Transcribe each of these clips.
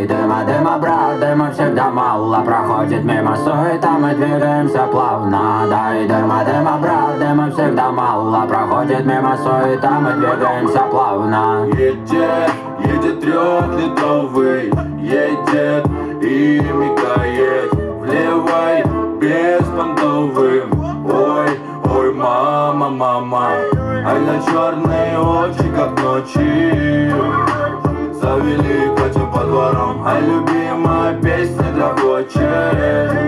Дай дыма, дыма, брат, дыма всегда мало Проходит мимо суета, мы двигаемся плавно. Дай дыма, дыма, брат, дыма всегда мало Проходит мимо суета, мы двигаемся плавно. Едет, едет трехлитровый Едет и мигает в левой беспонтовым. Ой, ой, мама, мама Ай на черные очи, как ночи Завели котя по дворам Ай, любимая песня драгочет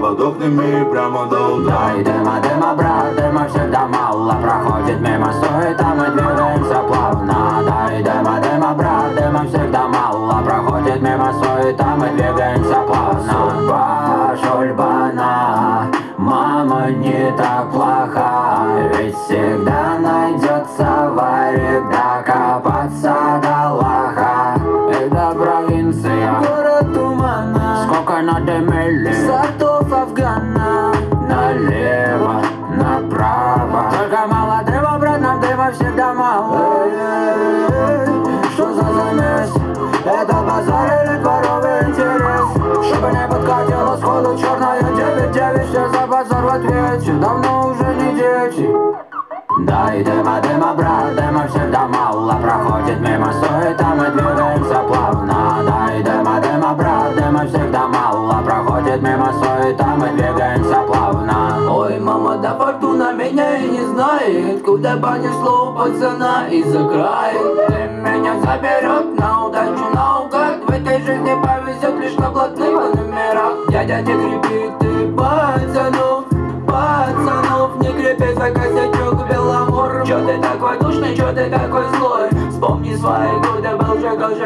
Под окнами прямо до утра. Дай дыма, дыма, брат, дыма всегда мало Проходит мимо суета, мы двигаемся плавно. Дай дыма, дыма, брат, дыма всегда мало Проходит мимо суета, мы двигаемся плавно. Судьба, шульбана, мама не так плоха. Ведь всегда найдется сортов Афгана. Налево, направо. Только мало дыма, брат, нам дыма всегда мало. Что за замес? Это базар или дворовый интерес? Чтобы не подкатило сходу черная 9-9 Все за базар в ответе, давно уже не дети. Дай дыма, дыма, брат, дыма всегда мало. Проходит мимо суета, суета, мы двигаемся плавно Ой, мама, да фортуна меня и не знает Куда понесло пацана из-за края. Ты меня заберет на удачу наугад. В этой жизни повезет лишь на блатных номерах. Дядя, не крепи ты пацанов Пацанов, не крепи. За косячок Беломор. Чё ты такой душный, чё ты такой злой? Вспомни свои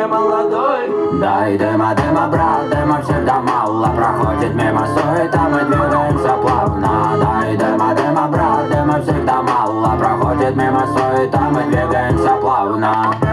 ты а молодой. Да дыма, дыма, брат, дыма всегда мало Проходит мимо суета, мы двигаемся плавно. Дай дыма, дыма, брат, дыма всегда мало Проходит мимо суета, мы двигаемся плавно.